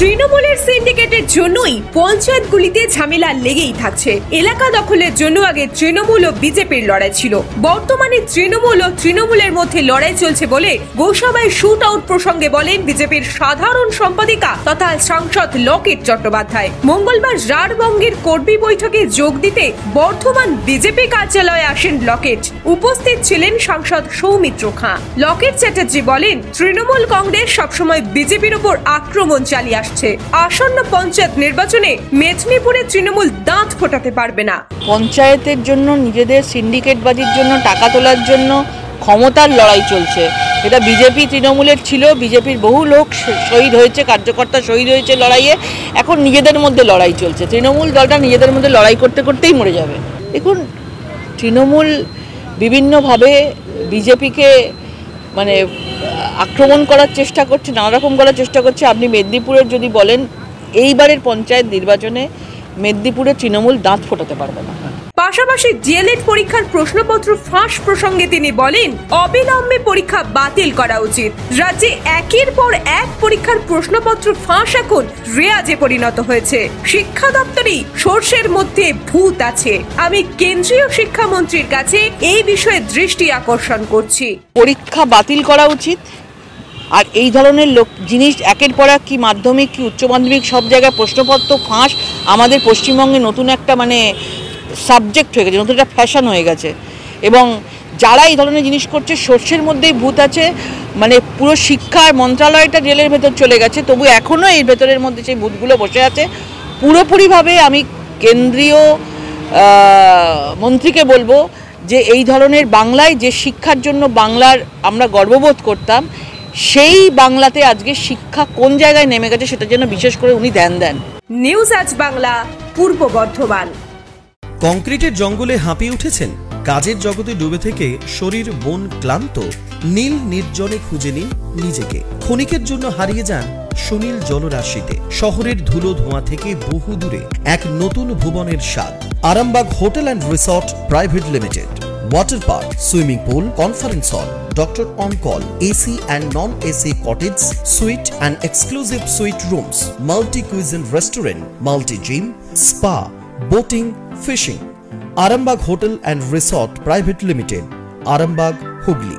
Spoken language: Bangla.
তৃণমূলের সিন্ডিকেটের জন্যই পঞ্চায়েতগুলিতে ঝামেলা লেগেই থাকছে। এলাকা দখলের জন্য আগে তৃণমূল ও বিজেপির লড়াই ছিল। বর্তমানে তৃণমূল ও তৃণমূলের মধ্যে লড়াই চলছে বলে গোসাবাই শুট আউট প্রসঙ্গে বলেন বিজেপির সাধারণ সম্পাদিকা তথা সাংসদ লকেট চট্টোপাধ্যায়। মঙ্গলবার রাঢ়বঙ্গের কর্মী বৈঠকে যোগ দিতে বর্ধমান বিজেপি কার্যালয়ে আসেন লকেট। উপস্থিত ছিলেন সাংসদ সৌমিত্র খাঁ। লকেট চ্যাটার্জি বলেন, তৃণমূল কংগ্রেস সবসময় বিজেপির উপর আক্রমণ চালিয়ে আসছে। আসন্ন পঞ্চায়েত নির্বাচনে মেদিনীপুরে তৃণমূল দাঁত ফোটাতে পারবে না। পঞ্চায়েতের জন্য, নিজেদের সিন্ডিকেটবাজির জন্য, টাকা তোলার জন্য ক্ষমতার লড়াই চলছে। এটা বিজেপি তৃণমূলের ছিল, বিজেপির বহু লোক শহীদ হয়েছে, কার্যকর্তা শহীদ হয়েছে লড়াইয়ে। এখন নিজেদের মধ্যে লড়াই চলছে। তৃণমূল দলটা নিজেদের মধ্যে লড়াই করতে করতেই মরে যাবে। দেখুন, তৃণমূল বিভিন্নভাবে বিজেপিকে মানে আক্রমণ করার চেষ্টা করছে নানা রকম করার চেষ্টা করছে। আপনি মেদিনীপুরের যদি বলেন এইবারের পঞ্চায়েত নির্বাচনে মেদিনীপুরে তৃণমূল দাঁত ফোটাতে পারবে না। পাশাপাশি ডিএলএড পরীক্ষার প্রশ্নপত্র ফাঁস প্রসঙ্গে তিনি বলেন অবিলম্বে পরীক্ষা বাতিল করা উচিত। রাজ্যে একের পর এক পরীক্ষার প্রশ্নপত্র ফাঁস এখন রেয়াজে পরিণত হয়েছে। শিক্ষা দপ্তরেই সর্ষের মধ্যে ভূত আছে। আমি কেন্দ্রীয় শিক্ষামন্ত্রীর কাছে এই বিষয়ে দৃষ্টি আকর্ষণ করছি। পরীক্ষা বাতিল করা উচিত আর এই ধরনের লোক, জিনিস একের পর এক কি মাধ্যমিক, কি উচ্চ মাধ্যমিক, সব জায়গায় প্রশ্নপত্র, ফাঁস, আমাদের পশ্চিমবঙ্গে নতুন একটা মানে সাবজেক্ট হয়ে গেছে, নতুন একটা ফ্যাশন হয়ে গেছে। এবং যারা এই ধরনের জিনিস করছে, সর্ষের মধ্যেই ভূত আছে মানে পুরো শিক্ষার মন্ত্রণালয়টা জেলের ভেতর চলে গেছে, তবু এখনও এর ভেতরের মধ্যে সেই ভূতগুলো বসে আছে। পুরোপুরিভাবে আমি কেন্দ্রীয় মন্ত্রীকে বলব যে এই ধরনের বাংলায় যে শিক্ষার জন্য বাংলার আমরা গর্ববোধ করতাম সেই বাংলাতে আজকে শিক্ষা কোন জায়গায় নেমে গেছে সেটার জন্য বিশেষ করে উনি ধ্যান দেন। নিউজ আজ বাংলা পূর্ব বর্ধমান। কংক্রিটের জঙ্গলে হাঁপিয়ে উঠেছেন কাজের জগতে ডুবে থেকে শরীর মন ক্লান্ত। নীল নির্জনে খুঁজে নিন নিজেকে। ক্ষণিকের জন্য হারিয়ে যান সুনীল জলরাশিতে। শহরের ধুলো ধোঁয়া থেকে বহু দূরে এক নতুন ভুবনের স্বাদ। Arambagh hotel and resort private limited. Water park swimming pool conference hall Doctor on call, AC and non AC cottage, suite and exclusive suite rooms, multi cuisine restaurant, multi gym, spa, boating, fishing. Arambag Hotel and Resort Private Limited, Arambag, Hooghly.